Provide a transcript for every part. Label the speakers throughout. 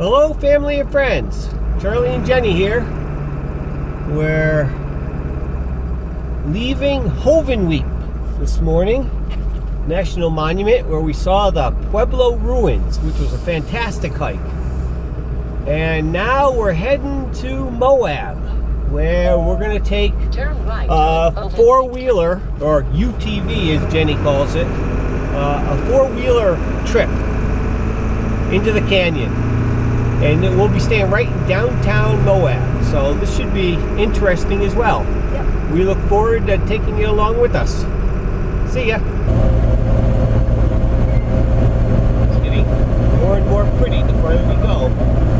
Speaker 1: Hello, family and friends. Charlie and Jenny here. We're leaving Hovenweep this morning, National Monument, where we saw the Pueblo ruins, which was a fantastic hike. And now we're heading to Moab, where we're going to take a four wheeler, or UTV as Jenny calls it, uh, a four wheeler trip into the canyon. And we'll be staying right in downtown Moab. So this should be interesting as well.
Speaker 2: Yep.
Speaker 1: We look forward to taking you along with us. See ya. It's getting more and more pretty the further we go.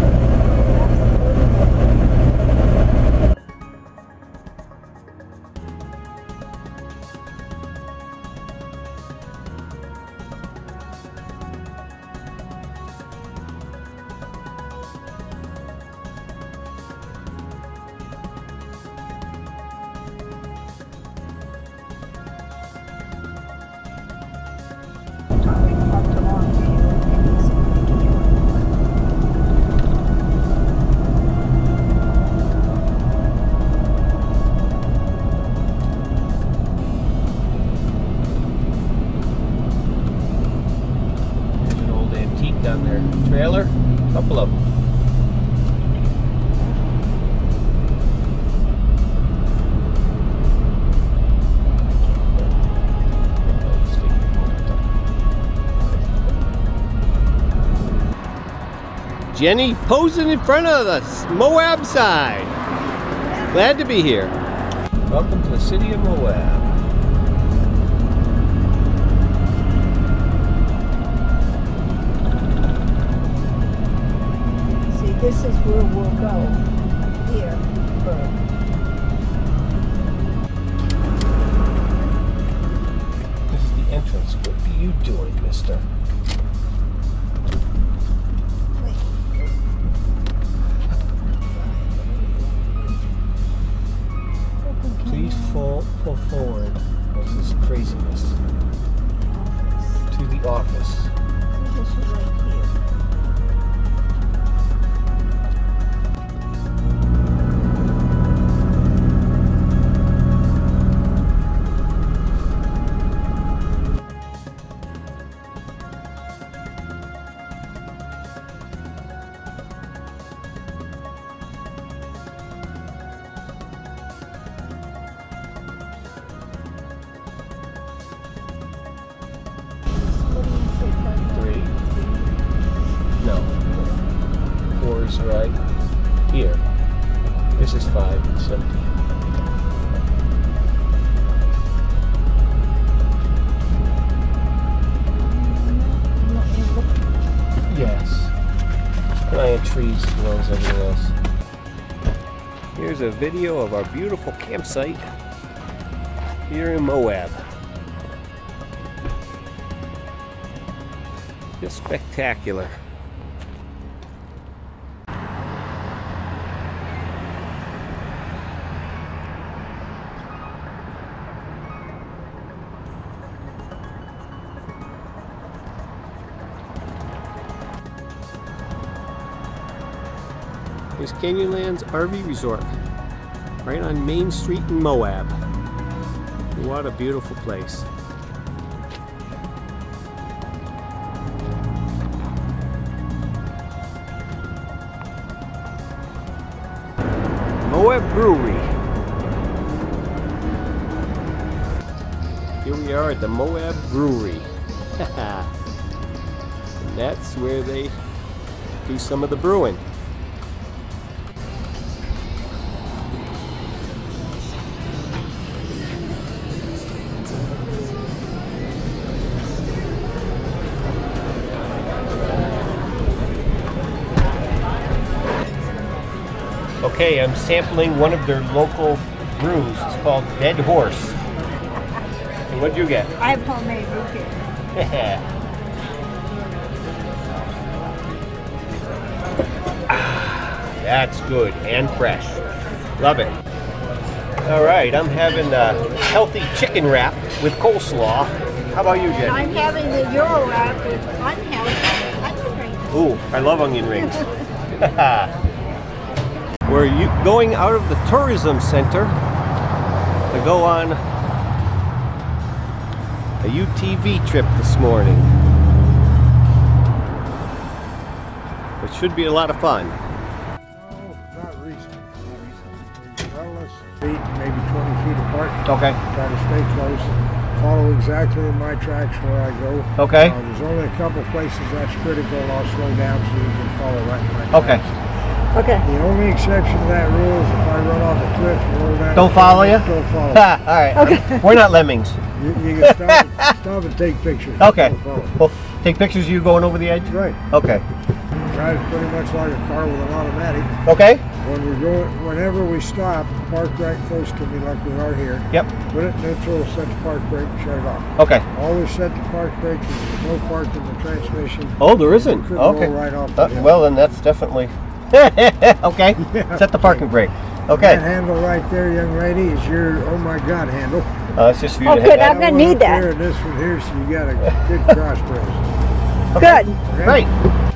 Speaker 1: Jenny posing in front of the Moab side. Glad to be here. Welcome to the city of Moab.
Speaker 2: See, this is where we'll go. Here, first.
Speaker 1: This is the entrance. What are you doing, mister? Fall, pull forward. What's this craziness? To the office. Video of our beautiful campsite here in Moab. Just spectacular. Here's Canyonlands RV Resort, right on Main Street in Moab. What a beautiful place. Moab Brewery. Here we are at the Moab Brewery. and that's where they do some of the brewing. Okay, I'm sampling one of their local brews. It's called Dead Horse. And what'd you get?
Speaker 2: I have homemade.
Speaker 1: Ah, That's good and fresh. Love it. All right, I'm having a healthy chicken wrap with coleslaw. How about you,
Speaker 2: And I'm having the Euro wrap with unhealthy onion rings.
Speaker 1: Ooh, I love onion rings. We're going out of the tourism center to go on a UTV trip this morning. It should be a lot of fun.
Speaker 3: No, not recent. Not recent. Well, let's feet, maybe 20 feet apart.
Speaker 1: Okay.
Speaker 3: Try to stay close. Follow exactly my tracks where I go.
Speaker 1: Okay.
Speaker 3: Uh, there's only a couple places that's critical. I'll slow down so you can follow right
Speaker 1: Okay.
Speaker 3: tracks.
Speaker 2: Okay.
Speaker 3: The only exception to that rule is if I run off a cliff and roll down.
Speaker 1: Don't follow
Speaker 3: canyon,
Speaker 1: you?
Speaker 3: Don't follow.
Speaker 1: Ha, all right.
Speaker 2: Okay.
Speaker 1: We're not lemmings.
Speaker 3: you, you can stop, stop and take pictures.
Speaker 1: Okay. Well, take pictures of you going over the edge?
Speaker 3: Right.
Speaker 1: Okay.
Speaker 3: Drives pretty much like a car with an automatic.
Speaker 1: Okay?
Speaker 3: When we go, whenever we stop, park right close to me like we are here.
Speaker 1: Yep.
Speaker 3: Put it in neutral, set the park brake, shut it off.
Speaker 1: Okay.
Speaker 3: Always set the park brake. there's no park in the transmission.
Speaker 1: Oh, there isn't. Okay.
Speaker 3: roll right off the
Speaker 1: Uh, well, then that's definitely. okay.
Speaker 3: Yeah.
Speaker 1: Set the parking brake.
Speaker 3: That
Speaker 1: Okay.
Speaker 3: handle right there, young lady, is your, oh my God, handle.
Speaker 1: Uh, it's just for you
Speaker 2: Oh,
Speaker 1: to
Speaker 2: good. I'm gonna need that.
Speaker 3: This one here, so you got a good cross brace.
Speaker 2: Good.
Speaker 3: Okay?
Speaker 1: Great.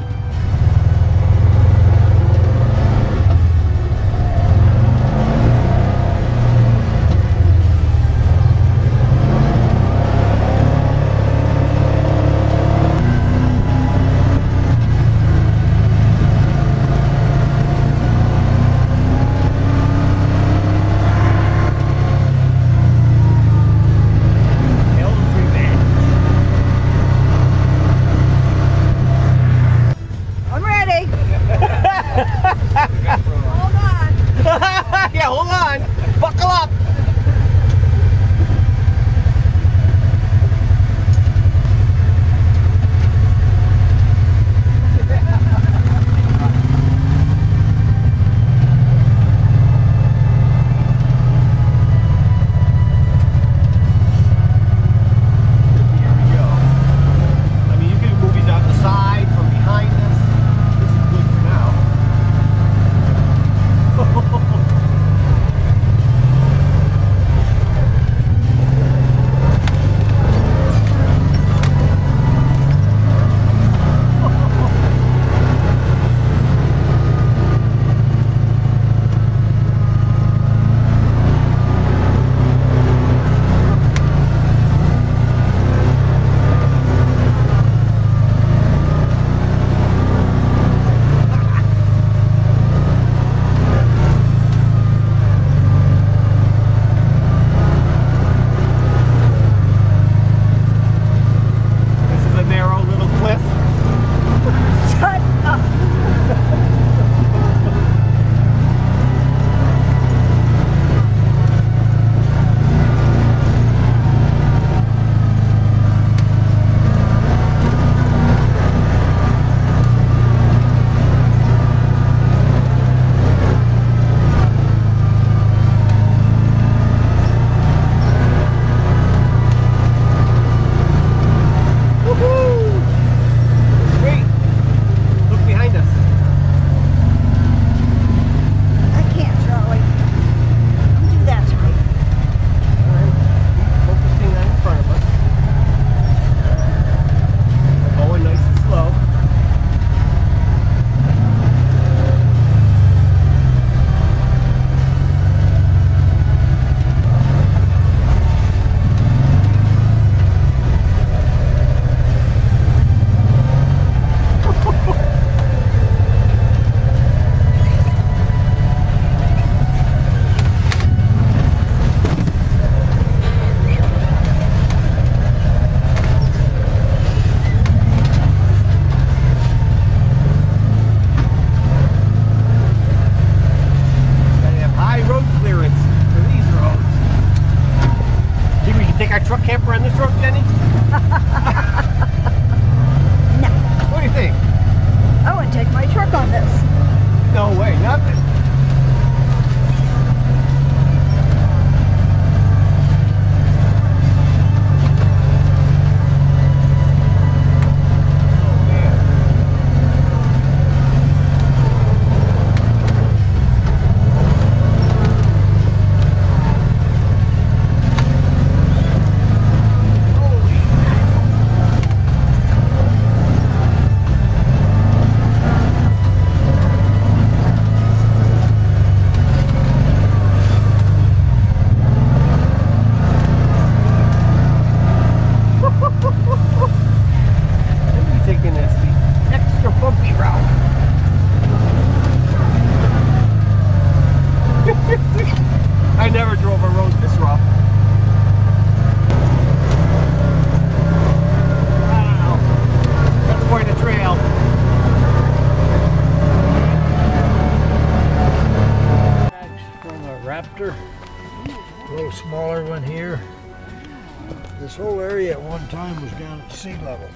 Speaker 3: This whole area at one time was down at sea level.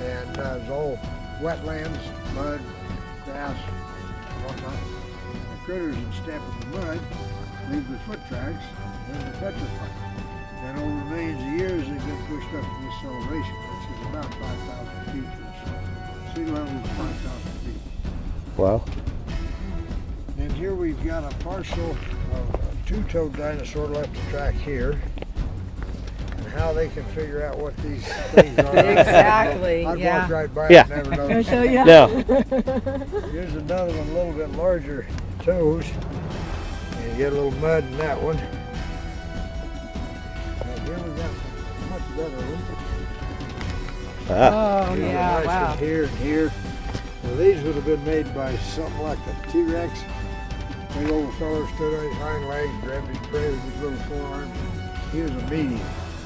Speaker 3: And uh, it was all wetlands, mud, grass, whatnot. And the critters would step in the mud, leave their foot tracks, and then petrify. Then over millions of years, they've been pushed up to this elevation, which is about 5,000 feet or so. Sea level is 5,000 feet.
Speaker 1: Wow.
Speaker 3: And here we've got a parcel of a two-toed dinosaur left to track here. And how they can figure out what these things are.
Speaker 2: Exactly,
Speaker 3: I'd
Speaker 2: yeah.
Speaker 3: walk right by
Speaker 1: Yeah.
Speaker 3: and never
Speaker 2: Can I show you?
Speaker 1: No.
Speaker 3: Here's another one, a little bit larger toes. And you get a little mud in that one. And here we got some much better ones.
Speaker 1: Ah.
Speaker 2: Oh,
Speaker 3: Here's a
Speaker 2: yeah,
Speaker 3: nice
Speaker 2: wow.
Speaker 3: one Here and here. Now these would have been made by something like a T-Rex. Big old feller stood on his hind legs, grabbed his prey with his little forearms. He was a medium.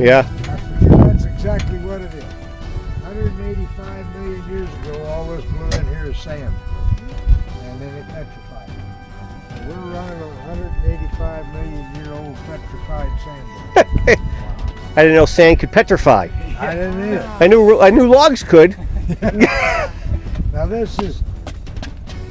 Speaker 1: Yeah.
Speaker 3: That's, exactly what it is. 185 million years ago, all this blew in here is sand. And then it petrified. We're running on 185 million year old petrified sand.
Speaker 1: I didn't know sand could petrify.
Speaker 3: I didn't either.
Speaker 1: I knew I knew logs could.
Speaker 3: Now this is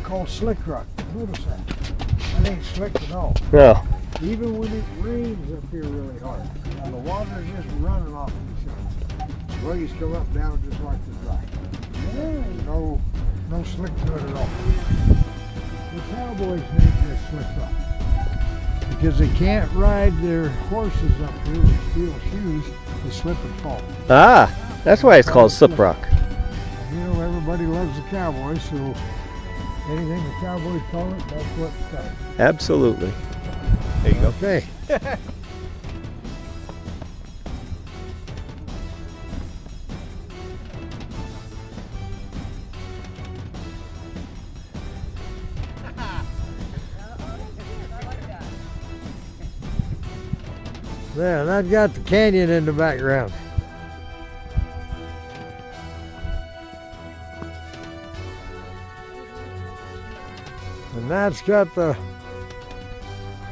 Speaker 3: called slick rock. Notice that. That ain't slick at all.
Speaker 1: No.
Speaker 3: Even when it rains up here really hard. Now the water is just running off of the shore. Buggies come up and down just like the dry. No, no slick to it at all. The cowboys need this slick rock because they can't ride their horses up here with steel shoes. They slip and fall.
Speaker 1: Ah, that's why it's called slip rock.
Speaker 3: You know, everybody loves the cowboys, so anything the cowboys call it, that's what called.
Speaker 1: Absolutely. There you go.
Speaker 3: Okay. There, that got the canyon in the background. And that's got the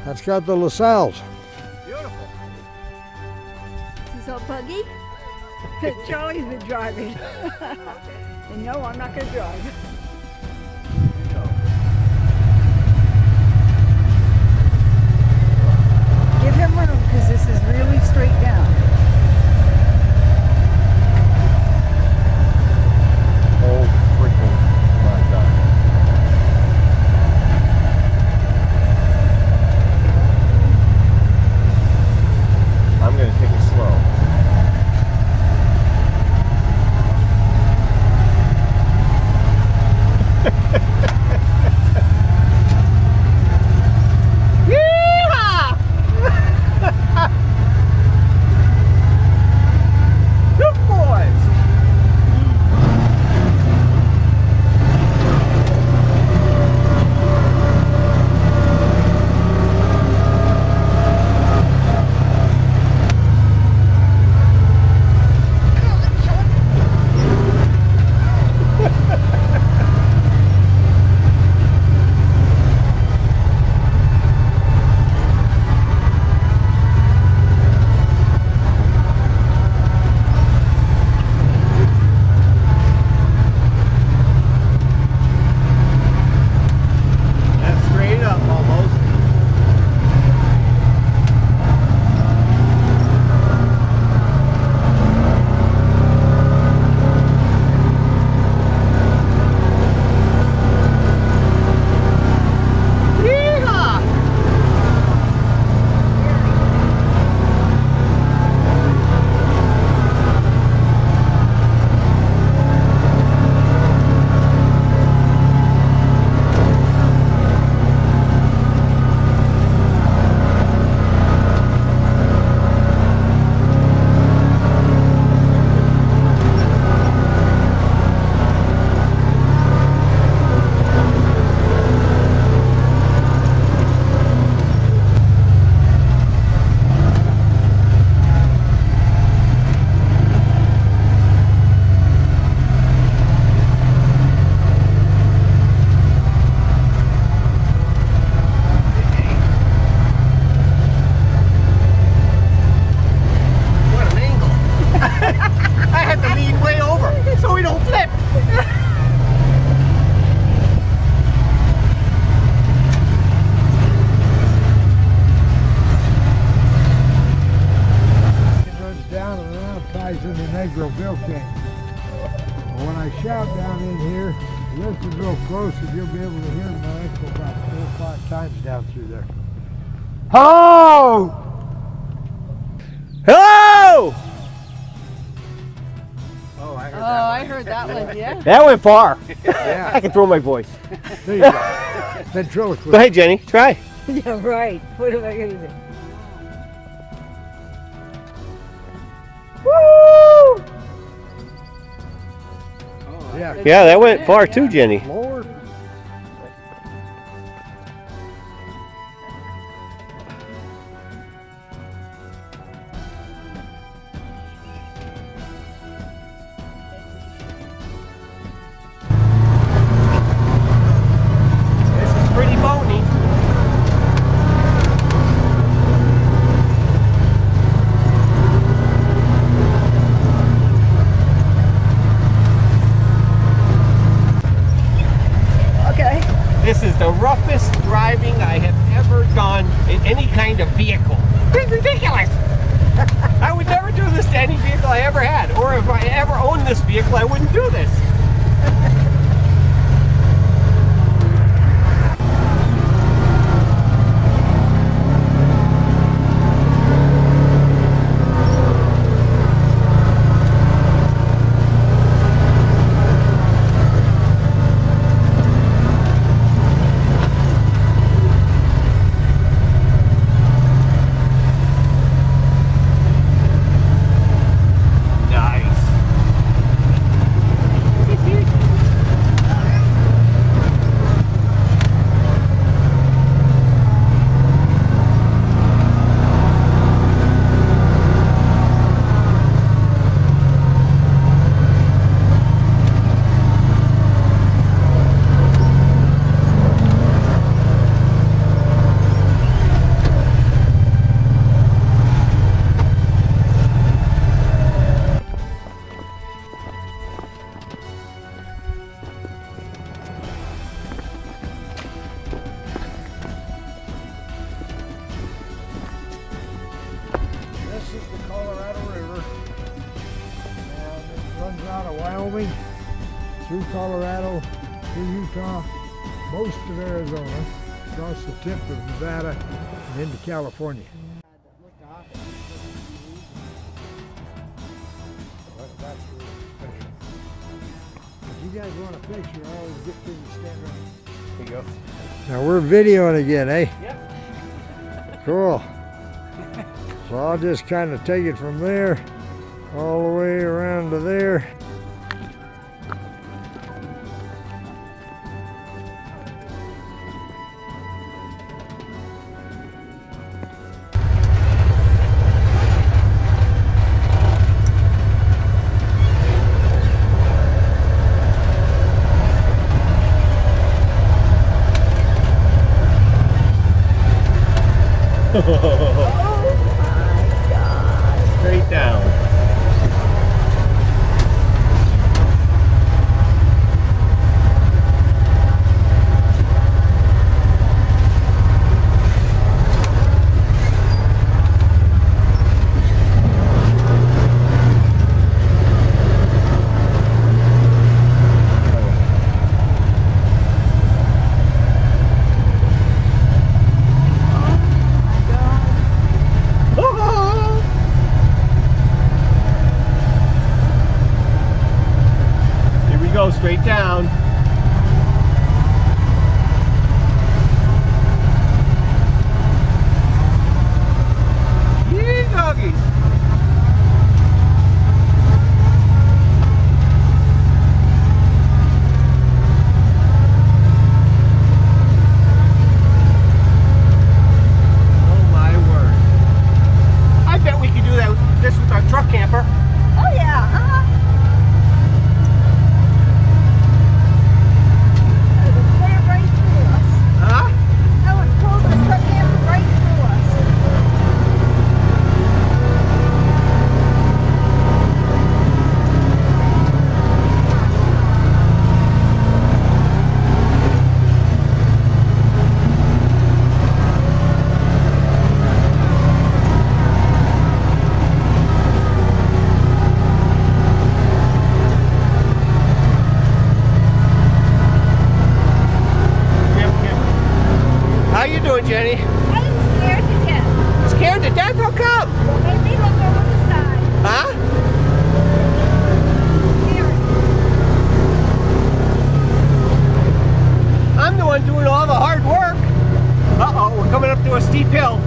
Speaker 3: that's got the La Sals.
Speaker 1: Beautiful.
Speaker 2: This is our buggy. Charlie's been driving. and no, I'm not going to drive. Give him room because this is really straight down.
Speaker 3: Listen real close and you'll be able to hear my echo about four or five times down through there. Hello!
Speaker 1: Hello!
Speaker 3: Oh, I heard
Speaker 2: Oh, I heard that one, yeah.
Speaker 1: That went far.
Speaker 3: Yeah.
Speaker 1: I can throw my voice.
Speaker 3: There you go. Ventriloquist.
Speaker 1: Go ahead, Jenny. Try.
Speaker 2: Yeah, right. What am I going to do?
Speaker 1: Woo!
Speaker 3: Yeah.
Speaker 1: Yeah, that went far too, Jenny.
Speaker 3: Lord.
Speaker 1: Of
Speaker 3: through Colorado, through Utah, most of Arizona, across the tip of Nevada, and into California. But that's really special. If you guys want a picture, I always get to you stand right.
Speaker 1: Here you go.
Speaker 3: Now we're videoing again, eh?
Speaker 1: Yep.
Speaker 3: Cool. So I'll just kind of take it from there all the way around to there.
Speaker 1: Oh Straight down. scared to death? How come? They leave them over the side. Huh? I'm the one doing
Speaker 2: all the hard
Speaker 1: work. Uh-oh, we're coming up to a steep hill.